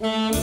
Mm-hmm.